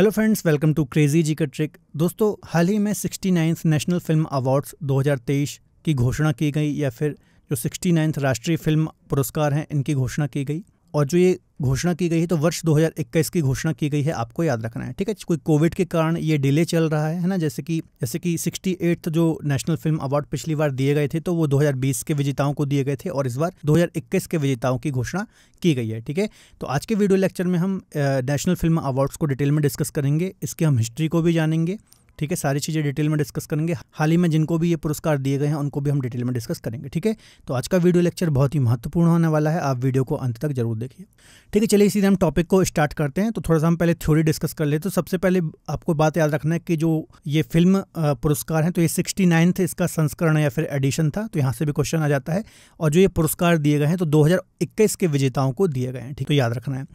Hello friends welcome to crazy ji का trick दोस्तों, हाल ही में सिक्सटी नेशनल फ़िल्म अवार्ड्स 2023 की घोषणा की गई या फिर जो सिक्सटी राष्ट्रीय फ़िल्म पुरस्कार हैं, इनकी घोषणा की गई। और जो ये घोषणा की गई है तो वर्ष 2021 की घोषणा की गई है, आपको याद रखना है, ठीक है? कोई कोविड के कारण ये डिले चल रहा है है ना? जैसे कि जैसे कि सिक्सटी जो नेशनल फ़िल्म अवार्ड पिछली बार दिए गए थे तो वो 2020 के विजेताओं को दिए गए थे, और इस बार 2021 के विजेताओं की घोषणा की गई है, ठीक है? तो आज के वीडियो लेक्चर में हम नेशनल फ़िल्म अवार्ड्स को डिटेल में डिस्कस करेंगे, इसकी हम हिस्ट्री को भी जानेंगे ठीक है, सारी चीज़ें डिटेल में डिस्कस करेंगे। हाल ही में जिनको भी ये पुरस्कार दिए गए हैं, उनको भी हम डिटेल में डिस्कस करेंगे, ठीक है? तो आज का वीडियो लेक्चर बहुत ही महत्वपूर्ण होने वाला है, आप वीडियो को अंत तक ज़रूर देखिए। ठीक है, चलिए इसी हम टॉपिक को स्टार्ट करते हैं। तो थोड़ा सा हम पहले थ्योरी डिस्कस कर ले तो सबसे पहले आपको बात याद रखना है कि जो ये फ़िल्म पुरस्कार हैं तो ये सिक्सटी नाइन्थ इसका संस्करण या फिर एडिशन था तो यहाँ से भी क्वेश्चन आ जाता है। और जो ये पुरस्कार दिए गए हैं तो दो हज़ार इक्कीस के विजेताओं को दिए गए हैं, ठीक है? तो याद रखना है।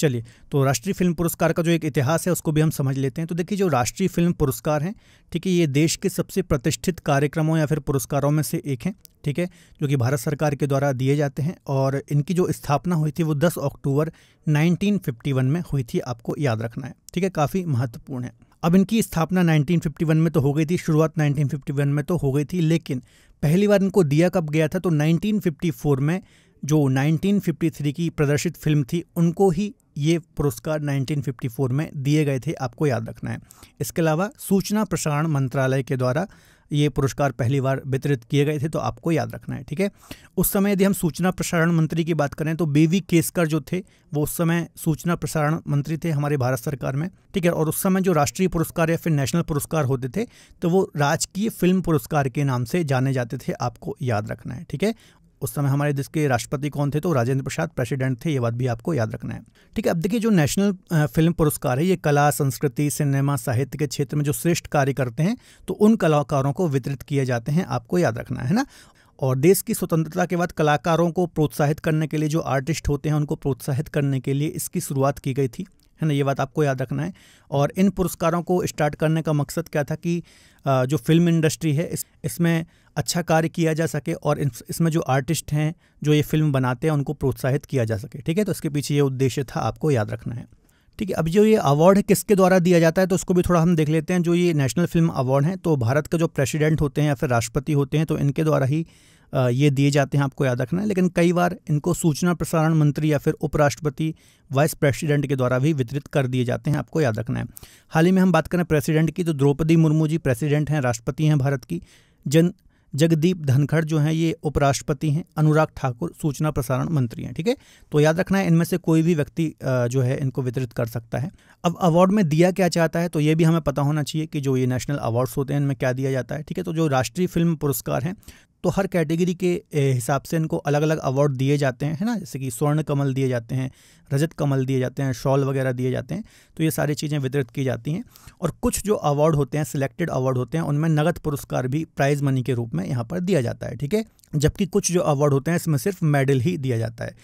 चलिए तो राष्ट्रीय फ़िल्म पुरस्कार का जो एक इतिहास है, उसको भी हम समझ लेते हैं। तो देखिए, जो राष्ट्रीय फ़िल्म पुरस्कार हैं, ठीक है, ये देश के सबसे प्रतिष्ठित कार्यक्रमों या फिर पुरस्कारों में से एक हैं, ठीक है, जो कि भारत सरकार के द्वारा दिए जाते हैं और इनकी जो स्थापना हुई थी वो 10 अक्टूबर 1951 में हुई थी, आपको याद रखना है, ठीक है, काफ़ी महत्वपूर्ण है। अब इनकी स्थापना 1951 में तो हो गई थी, शुरुआत 1951 में तो हो गई थी, लेकिन पहली बार इनको दिया कब गया था तो 1954 में जो 1953 की प्रदर्शित फ़िल्म थी, उनको ही ये पुरस्कार 1954 में दिए गए थे, आपको याद रखना है। इसके अलावा सूचना प्रसारण मंत्रालय के द्वारा ये पुरस्कार पहली बार वितरित किए गए थे तो आपको याद रखना है, ठीक है? उस समय यदि हम सूचना प्रसारण मंत्री की बात करें तो बेवी केसकर जो थे, वो उस समय सूचना प्रसारण मंत्री थे हमारे भारत सरकार में, ठीक है? और उस समय जो राष्ट्रीय पुरस्कार या फिर नेशनल पुरस्कार होते थे तो वो राजकीय फ़िल्म पुरस्कार के नाम से जाने जाते थे, आपको याद रखना है, ठीक है? उस समय हमारे देश के राष्ट्रपति कौन थे? तो राजेंद्र प्रसाद, प्रेसिडेंट थे, ये बात भी आपको याद रखना है। ठीक है, अब देखिए, जो नेशनल फ़िल्म पुरस्कार है, ये कला, संस्कृति, सिनेमा, साहित्य के क्षेत्र में जो श्रेष्ठ कार्य करते हैं तो उन कलाकारों को वितरित किए जाते हैं, आपको याद रखना है ना? और देश की स्वतंत्रता के बाद कलाकारों को प्रोत्साहित करने के लिए जो आर्टिस्ट होते हैं, उनको प्रोत्साहित करने के लिए इसकी शुरुआत की गई थी। है ना, ये बात आपको याद रखना है। और इन पुरस्कारों को स्टार्ट करने का मकसद क्या था कि जो फ़िल्म इंडस्ट्री है, इस, इसमें अच्छा कार्य किया जा सके और इसमें जो आर्टिस्ट हैं, जो ये फ़िल्म बनाते हैं, उनको प्रोत्साहित किया जा सके, ठीक है? तो इसके पीछे ये उद्देश्य था, आपको याद रखना है। ठीक है, अब जो ये अवार्ड है, किसके द्वारा दिया जाता है तो उसको भी थोड़ा हम देख लेते हैं। जो ये नेशनल फ़िल्म अवार्ड हैं तो भारत के जो प्रेसिडेंट होते हैं या फिर राष्ट्रपति होते हैं तो इनके द्वारा ही ये दिए जाते हैं, आपको याद रखना है। लेकिन कई बार इनको सूचना प्रसारण मंत्री या फिर उपराष्ट्रपति, वाइस प्रेसिडेंट के द्वारा भी वितरित कर दिए जाते हैं, आपको याद रखना है। हाल ही में हम बात करें प्रेसिडेंट की तो द्रौपदी मुर्मू जी प्रेसिडेंट हैं, राष्ट्रपति हैं भारत की। जन, जगदीप धनखड़ जो हैं, ये उपराष्ट्रपति हैं, अनुराग ठाकुर सूचना प्रसारण मंत्री हैं, ठीक है? तो याद रखना है, इनमें से कोई भी व्यक्ति जो है, इनको वितरित कर सकता है। अब अवार्ड में दिया क्या चाहता है तो ये भी हमें पता होना चाहिए कि जो ये नेशनल अवार्ड्स होते हैं, इनमें क्या दिया जाता है, ठीक है? तो जो राष्ट्रीय फ़िल्म पुरस्कार हैं तो हर कैटेगरी के हिसाब से इनको अलग अलग अवार्ड दिए जाते हैं, है ना? जैसे कि स्वर्ण कमल दिए जाते हैं, रजत कमल दिए जाते हैं, शॉल वगैरह दिए जाते हैं तो ये सारी चीज़ें वितरित की जाती हैं। और कुछ जो अवार्ड होते हैं सिलेक्टेड अवार्ड होते हैं, उनमें नगद पुरस्कार भी प्राइज़ मनी के रूप में यहाँ पर दिया जाता है, ठीक है? जबकि कुछ जो अवार्ड होते हैं, इसमें सिर्फ़ मेडल ही दिया जाता है।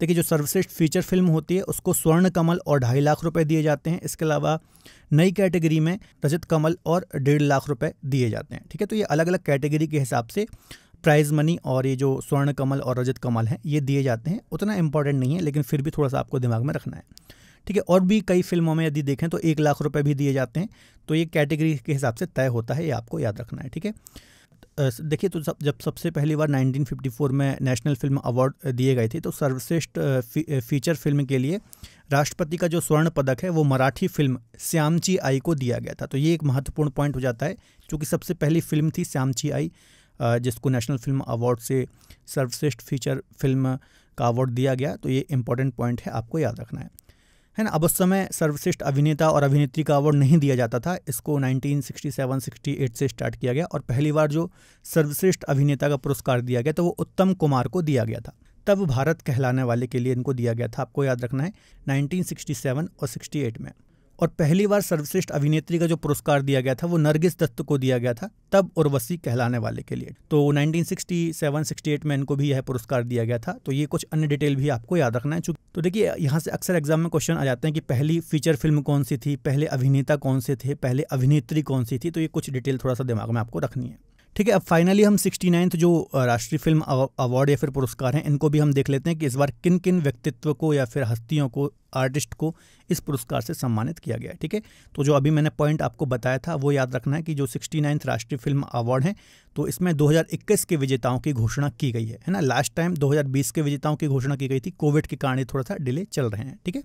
देखिए, जो सर्वश्रेष्ठ फीचर फ़िल्म होती है, उसको स्वर्ण कमल और ढाई लाख रुपए दिए जाते हैं। इसके अलावा नई कैटेगरी में रजत कमल और डेढ़ लाख रुपए दिए जाते हैं। ठीक है तो ये अलग अलग कैटेगरी के हिसाब से प्राइज़ मनी और ये जो स्वर्ण कमल और रजत कमल हैं, ये दिए जाते हैं। उतना इंपॉर्टेंट नहीं है, लेकिन फिर भी थोड़ा सा आपको दिमाग में रखना है। ठीक है, और भी कई फ़िल्मों में यदि देखें तो एक लाख रुपये भी दिए जाते हैं। तो ये कैटेगरी के हिसाब से तय होता है, ये आपको याद रखना है। ठीक है देखिए तो सब जब सबसे पहली बार 1954 में नेशनल फ़िल्म अवार्ड दिए गए थे तो सर्वश्रेष्ठ फ़ी, फीचर फ़िल्म के लिए राष्ट्रपति का जो स्वर्ण पदक है वो मराठी फ़िल्म श्यामची आई को दिया गया था। तो ये एक महत्वपूर्ण पॉइंट हो जाता है क्योंकि सबसे पहली फ़िल्म थी श्यामची आई जिसको नेशनल फ़िल्म अवार्ड से सर्वश्रेष्ठ फीचर फ़िल्म का अवार्ड दिया गया। तो ये इंपॉर्टेंट पॉइंट है आपको याद रखना है। है ना? अब उस समय सर्वश्रेष्ठ अभिनेता और अभिनेत्री का अवार्ड नहीं दिया जाता था। इसको 1967-68 से स्टार्ट किया गया और पहली बार जो सर्वश्रेष्ठ अभिनेता का पुरस्कार दिया गया तो वो उत्तम कुमार को दिया गया था। तब भारत कहलाने वाले के लिए इनको दिया गया था। आपको याद रखना है 1967 और 68 में। और पहली बार सर्वश्रेष्ठ अभिनेत्री का जो पुरस्कार दिया गया था, वो नरगिस दत्त को दिया गया था, तब उर्वशी कहलाने वाले के लिए। तो 1967-68 में इनको भी यह पुरस्कार दिया गया था। तो ये कुछ अन्य डिटेल भी आपको याद रखना है तो देखिए, यहाँ से अक्सर एग्ज़ाम में क्वेश्चन आ जाते हैं कि पहली फीचर फ़िल्म कौन सी थी, पहले अभिनेता कौन से थे, पहले अभिनेत्री कौन सी थी तो ये कुछ डिटेल थोड़ा सा दिमाग में आपको रखनी है। ठीक है, अब फाइनली हम सिक्सटी नाइन्थ जो राष्ट्रीय फ़िल्म अवार्ड या फिर पुरस्कार हैं, इनको भी हम देख लेते हैं कि इस बार किन किन व्यक्तित्व को या फिर हस्तियों को आर्टिस्ट को इस पुरस्कार से सम्मानित किया गया है, ठीक है? तो जो अभी मैंने पॉइंट आपको बताया था, वो याद रखना है कि जो सिक्सटी नाइन्थ राष्ट्रीय फ़िल्म अवार्ड है तो इसमें 2021 के विजेताओं की घोषणा की गई है है ना? लास्ट टाइम 2020 के विजेताओं की घोषणा की गई थी कोविड के कारण थोड़ा सा डिले चल रहे हैं, ठीक है?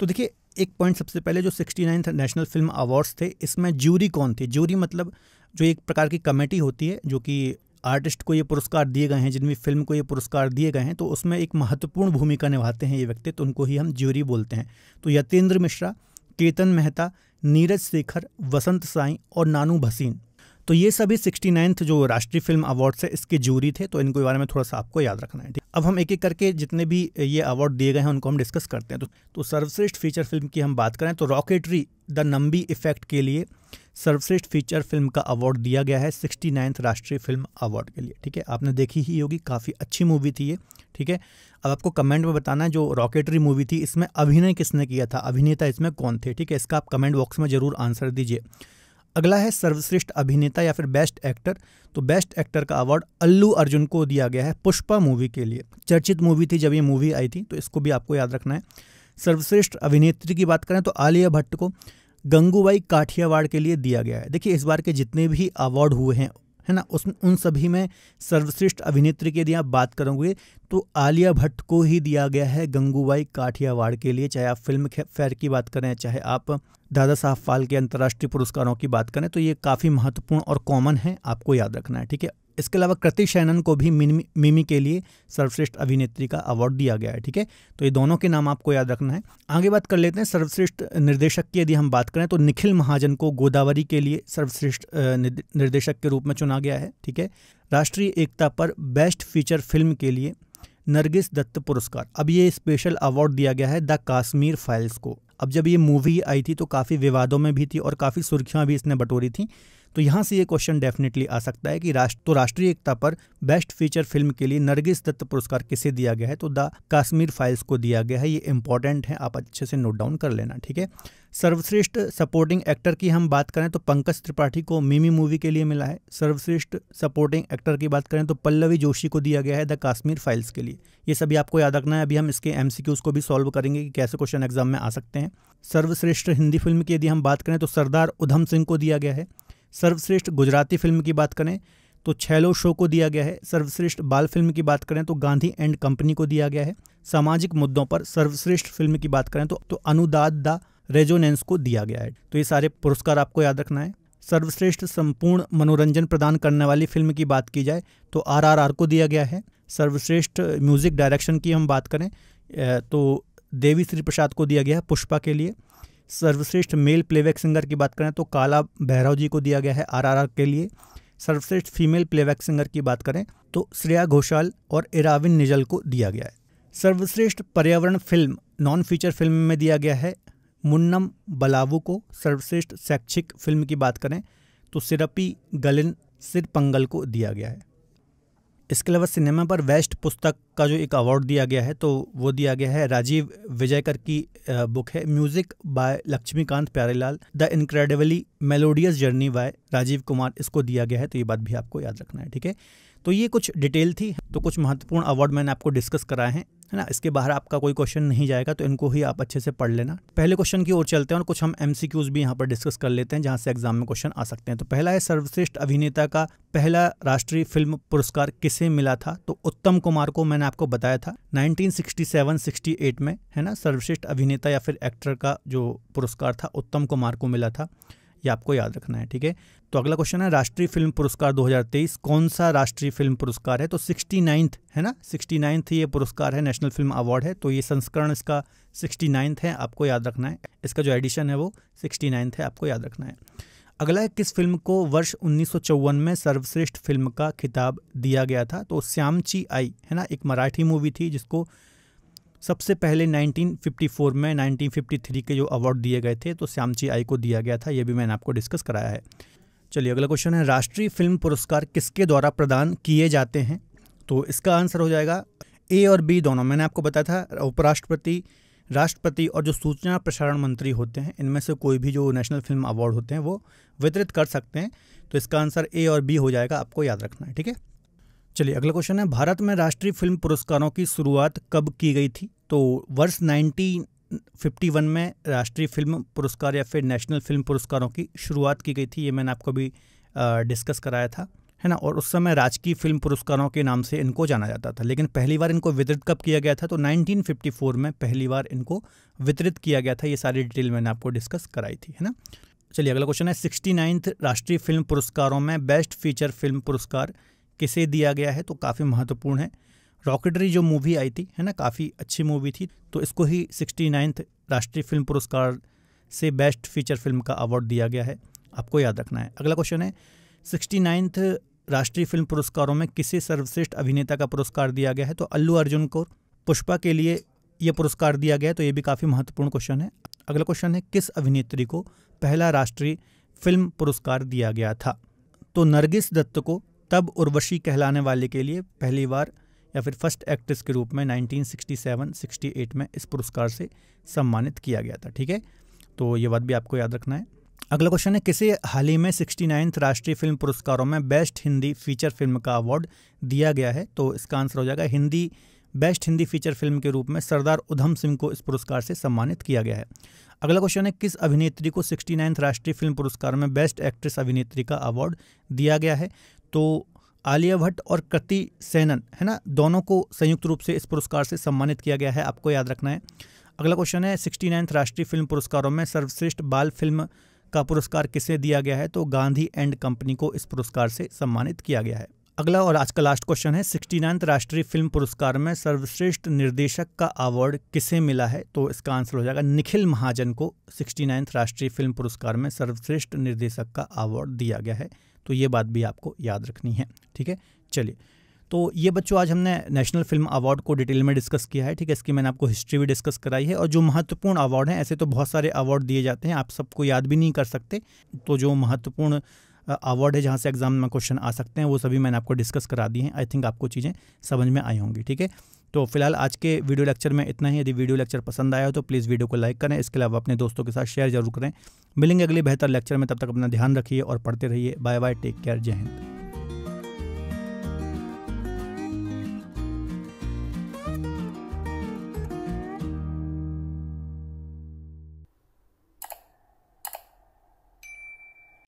तो देखिए, एक पॉइंट सबसे पहले जो सिक्सटी नेशनल फ़िल्म अवार्ड्स थे, इसमें ज्यूरी कौन थी? ज्यूरी मतलब जो एक प्रकार की कमेटी होती है जो कि आर्टिस्ट को ये पुरस्कार दिए गए हैं जिनमें फ़िल्म को ये पुरस्कार दिए गए हैं तो उसमें एक महत्वपूर्ण भूमिका निभाते हैं ये व्यक्ति तो उनको ही हम ज्यूरी बोलते हैं। तो यतेंद्र मिश्रा केतन मेहता नीरज शेखर वसंत साई और नानू भसीन। तो ये सभी सिक्सटी नाइन्थ जो राष्ट्रीय फ़िल्म अवार्ड्स है इसके जूरी थे तो इनके बारे में थोड़ा सा आपको याद रखना है अब हम एक एक करके जितने भी ये अवार्ड दिए गए हैं उनको हम डिस्कस करते हैं। तो, तो सर्वश्रेष्ठ फीचर फ़िल्म की हम बात करें तो रॉकेटरी द नंबी इफ़ेक्ट के लिए सर्वश्रेष्ठ फीचर फ़िल्म का अवार्ड दिया गया है, सिक्सटी नाइन्थ राष्ट्रीय फ़िल्म अवार्ड के लिए, ठीक है? आपने देखी ही होगी, काफ़ी अच्छी मूवी थी ये, ठीक है? अब आपको कमेंट में बताना है, जो रॉकेटरी मूवी थी, इसमें अभिनय किसने किया था, अभिनेता इसमें कौन थे, ठीक है? इसका आप कमेंट बॉक्स में ज़रूर आंसर दीजिए। अगला है सर्वश्रेष्ठ अभिनेता या फिर बेस्ट एक्टर तो बेस्ट एक्टर का अवार्ड अल्लू अर्जुन को दिया गया है पुष्पा मूवी के लिए। चर्चित मूवी थी जब ये मूवी आई थी तो इसको भी आपको याद रखना है। सर्वश्रेष्ठ अभिनेत्री की बात करें तो आलिया भट्ट को। गंगूबाई काठियावाड़ के लिए दिया गया है। देखिए, इस बार के जितने भी अवार्ड हुए हैं, है ना उस उन सभी में सर्वश्रेष्ठ अभिनेत्री की यदि आप बात करोगे तो आलिया भट्ट को ही दिया गया है गंगूबाई काठियावाड़ के लिए। चाहे आप फ़िल्म फेयर की बात करें, चाहे आप दादा साहब फाल के अंतर्राष्ट्रीय पुरस्कारों की बात करें तो ये काफ़ी महत्वपूर्ण और कॉमन है, आपको याद रखना है, ठीक है? इसके अलावा कृति शैनन को भी मिमी के लिए सर्वश्रेष्ठ अभिनेत्री का अवार्ड दिया गया है, ठीक है? तो ये दोनों के नाम आपको याद रखना है। आगे बात कर लेते हैं, सर्वश्रेष्ठ निर्देशक की यदि हम बात करें तो निखिल महाजन को गोदावरी के लिए सर्वश्रेष्ठ निर्देशक के रूप में चुना गया है, ठीक है? राष्ट्रीय एकता पर बेस्ट फीचर फ़िल्म के लिए नरगिस दत्त पुरस्कार। अब ये स्पेशल अवार्ड दिया गया है द काश्मीर फाइल्स को। अब जब ये मूवी आई थी तो काफ़ी विवादों में भी थी और काफ़ी सुर्खियाँ भी इसने बटोरी थी। तो यहाँ से ये क्वेश्चन डेफिनेटली आ सकता है कि राष्ट्र तो राष्ट्रीय एकता पर बेस्ट फीचर फ़िल्म के लिए नरगिस दत्त पुरस्कार किसे दिया गया है? तो द काश्मीर फाइल्स को दिया गया है। ये इंपॉर्टेंट है, आप अच्छे से नोट डाउन कर लेना, ठीक है? सर्वश्रेष्ठ सपोर्टिंग एक्टर की हम बात करें तो पंकज त्रिपाठी को मिमी मूवी के लिए मिला है। सर्वश्रेष्ठ सपोर्टिंग एक्टर की बात करें तो पल्लवी जोशी को दिया गया है द काश्मीर फाइल्स के लिए। ये सभी आपको याद रखना है, अभी हम इसके एम को भी सॉल्व करेंगे कि कैसे क्वेश्चन एग्ज़ाम में आ सकते हैं। सर्वश्रेष्ठ हिंदी फ़िल्म की यदि हम बात करें तो सरदार उधम सिंह को दिया गया है। सर्वश्रेष्ठ गुजराती फ़िल्म की बात करें तो छैलो शो को दिया गया है। सर्वश्रेष्ठ बाल फ़िल्म की बात करें तो गांधी एंड कंपनी को दिया गया है। सामाजिक मुद्दों पर सर्वश्रेष्ठ फ़िल्म की बात करें तो, तो अनुदाद द रेजोनेंस को दिया गया है। तो ये सारे पुरस्कार आपको याद रखना है। सर्वश्रेष्ठ संपूर्ण मनोरंजन प्रदान करने वाली फ़िल्म की बात की जाए तो आरआरआर को दिया गया है। सर्वश्रेष्ठ म्यूज़िक डायरेक्शन की हम बात करें तो देवी श्री प्रसाद को दिया गया है पुष्पा के लिए। सर्वश्रेष्ठ मेल प्लेबैक सिंगर की बात करें तो काला भैरव जी को दिया गया है आरआरआर के लिए। सर्वश्रेष्ठ फीमेल प्लेबैक सिंगर की बात करें तो श्रेया घोषाल और इराविन निजल को दिया गया है। सर्वश्रेष्ठ पर्यावरण फ़िल्म नॉन फीचर फ़िल्म में दिया गया है मुन्नम बलावू को। सर्वश्रेष्ठ शैक्षिक फ़िल्म की बात करें तो सिरपी गलिन सिरपंगल को दिया गया है। इसके अलावा सिनेमा पर वेस्ट पुस्तक का जो एक अवार्ड दिया गया है तो वो दिया गया है राजीव विजयकर की बुक है music by Laxmikant Pyarelal the incredibly melodious journey by Rajiv Kumar. इसको दिया गया है तो ये बात भी आपको याद रखना है, ठीक है? तो ये कुछ डिटेल थी तो कुछ महत्वपूर्ण अवार्ड मैंने आपको डिस्कस कराए हैं। है ना? इसके बाहर आपका कोई क्वेश्चन नहीं जाएगा तो इनको ही आप अच्छे से पढ़ लेना। पहले क्वेश्चन की ओर चलते हैं और कुछ हम एम भी यहाँ पर डिस्कस कर लेते हैं, जहाँ से एग्ज़ाम में क्वेश्चन आ सकते हैं। तो पहला है सर्वश्रेष्ठ अभिनेता का पहला राष्ट्रीय फ़िल्म पुरस्कार किसे मिला था? तो उत्तम कुमार को मैंने आपको बताया था 1967-68 में, है ना? सर्वश्रेष्ठ अभिनेता या फिर एक्टर का जो पुरस्कार था, उत्तम कुमार को मिला था। ये आपको याद रखना है, ठीक है? तो अगला क्वेश्चन है, राष्ट्रीय फ़िल्म पुरस्कार 2023 कौन सा राष्ट्रीय फ़िल्म पुरस्कार है? तो सिक्सटी है ना? सिक्सटी ये पुरस्कार है नेशनल फ़िल्म अवार्ड है तो ये संस्करण इसका सिक्सटी है, आपको याद रखना है। इसका जो एडिशन है वो सिक्सटी है, आपको याद रखना है। अगला है, किस फ़िल्म को वर्ष उन्नीस सौ चौवन में सर्वश्रेष्ठ फ़िल्म का खिताब दिया गया था? तो श्यामची आई, है ना? एक मराठी मूवी थी जिसको सबसे पहले 1954 में 1953 के जो अवार्ड दिए गए थे तो श्यामची आई को दिया गया था, ये भी मैंने आपको डिस्कस कराया है। चलिए, अगला क्वेश्चन है, राष्ट्रीय फ़िल्म पुरस्कार किसके द्वारा प्रदान किए जाते हैं? तो इसका आंसर हो जाएगा ए और बी दोनों। मैंने आपको बताया था, उपराष्ट्रपति, राष्ट्रपति और जो सूचना प्रसारण मंत्री होते हैं, इनमें से कोई भी जो नेशनल फ़िल्म अवार्ड होते हैं, वो वितरित कर सकते हैं। तो इसका आंसर ए और बी हो जाएगा, आपको याद रखना है, ठीक है? चलिए, अगला क्वेश्चन है, भारत में राष्ट्रीय फ़िल्म पुरस्कारों की शुरुआत कब की गई थी? तो वर्ष 1951 में राष्ट्रीय फ़िल्म पुरस्कार या फिर नेशनल फ़िल्म पुरस्कारों की शुरुआत की गई थी, ये मैंने आपको अभी डिस्कस कराया था, है ना? और उस समय राजकीय फ़िल्म पुरस्कारों के नाम से इनको जाना जाता था, लेकिन पहली बार इनको वितरित कब किया गया था? तो 1954 में पहली बार इनको वितरित किया गया था, ये सारी डिटेल मैंने आपको डिस्कस कराई थी, है ना? चलिए, अगला क्वेश्चन है, सिक्सटी राष्ट्रीय फ़िल्म पुरस्कारों में बेस्ट फीचर फ़िल्म पुरस्कार किसे दिया गया है तो काफ़ी महत्वपूर्ण है। रॉकेटरी जो मूवी आई थी, है ना, काफ़ी अच्छी मूवी थी तो इसको ही सिक्सटी नाइन्थ राष्ट्रीय फ़िल्म पुरस्कार से बेस्ट फीचर फ़िल्म का अवार्ड दिया गया है। आपको याद रखना है। अगला क्वेश्चन है सिक्सटी नाइन्थ राष्ट्रीय फ़िल्म पुरस्कारों में किसे सर्वश्रेष्ठ अभिनेता का पुरस्कार दिया गया है? तो अल्लू अर्जुन को। पुष्पा के लिए ये पुरस्कार दिया गया है तो ये भी काफ़ी महत्वपूर्ण क्वेश्चन है। अगला क्वेश्चन है, किस अभिनेत्री को पहला राष्ट्रीय फ़िल्म पुरस्कार दिया गया था? तो नरगिस दत्त को तब उर्वशी कहलाने वाले के लिए पहली बार या फिर फ़र्स्ट एक्ट्रेस के रूप में 1967-68 में इस पुरस्कार से सम्मानित किया गया था, ठीक है? तो ये बात भी आपको याद रखना है। अगला क्वेश्चन है, किसे हाल ही में सिक्सटी राष्ट्रीय फ़िल्म पुरस्कारों में बेस्ट हिंदी फीचर फ़िल्म का अवार्ड दिया गया है? तो इसका आंसर हो जाएगा Hindi, best Hindi feature film के रूप में सरदार उधम सिंह को इस पुरस्कार से सम्मानित किया गया है। अगला क्वेश्चन है, किस अभिनेत्री को सिक्सटी राष्ट्रीय फ़िल्म पुरस्कार में बेस्ट एक्ट्रेस अभिनेत्री का अवार्ड दिया गया है? तो आलिया भट्ट और कृति सेनन, है ना? दोनों को संयुक्त रूप से इस पुरस्कार से सम्मानित किया गया है। आपको याद रखना है। अगला क्वेश्चन है, सिक्सटी नाइन्थ राष्ट्रीय फ़िल्म पुरस्कारों में सर्वश्रेष्ठ बाल फ़िल्म का पुरस्कार किसे दिया गया है? तो गांधी एंड कंपनी को इस पुरस्कार से सम्मानित किया गया है। अगला और आज का लास्ट क्वेश्चन है। सिक्सटी नाइन्थ राष्ट्रीय फ़िल्म पुरस्कार में सर्वश्रेष्ठ निर्देशक का अवार्ड किसे मिला है? तो इसका आंसर हो जाएगा निखिल महाजन को। सिक्सटी नाइन्थ राष्ट्रीय फ़िल्म पुरस्कार में सर्वश्रेष्ठ निर्देशक का अवार्ड दिया गया है। तो ये बात भी आपको याद रखनी है। ठीक है? चलिए। तो ये बच्चों, आज हमने नेशनल फ़िल्म अवार्ड को डिटेल में डिस्कस किया है। ठीक है? इसकी मैंने आपको हिस्ट्री भी डिस्कस कराई है। और जो महत्वपूर्ण अवार्ड हैं, ऐसे तो बहुत सारे अवार्ड दिए जाते हैं। आप सबको याद भी नहीं कर सकते। तो जो महत्वपूर्ण अवार्ड है जहाँ से एग्ज़ाम में क्वेश्चन आ सकते हैं, वो सभी मैंने आपको डिस्कस करा दी हैं। आई थिंक आपको चीज़ें समझ में आई होंगी, ठीक है? तो फ़िलहाल आज के वीडियो लेक्चर में इतना ही। यदि वीडियो लेक्चर पसंद आया हो तो प्लीज़ वीडियो को लाइक करें, इसके अलावा अपने दोस्तों के साथ शेयर ज़रूर करें। मिलेंगे अगले बेहतर लेक्चर में, तब तक अपना ध्यान रखिए और पढ़ते रहिए। बाय बाय टेक केयर जय हिंद।